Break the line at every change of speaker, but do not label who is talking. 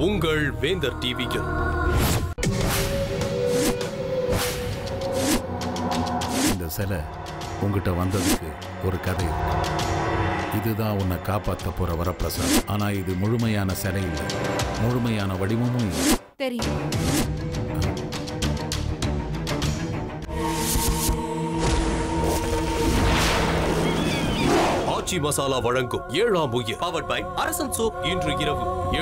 உங்கள் வேந்தர் டிவியில்
இந்த சிலை உங்ககிட்ட வந்ததுக்கு ஒரு கதை இருக்கு. இதுதான் உன்னை காப்பாத்த போற வரப்பிரசாத் ஆனா இது முழுமையான சிலை இல்லை. முழுமையான வடிவமும் இல்லை.
தெரியும்.
ஆச்சி மசாலா வழங்கும் ஏழாம் உயிர். பவர் பை அரசன் சோப் இன்று இரவு.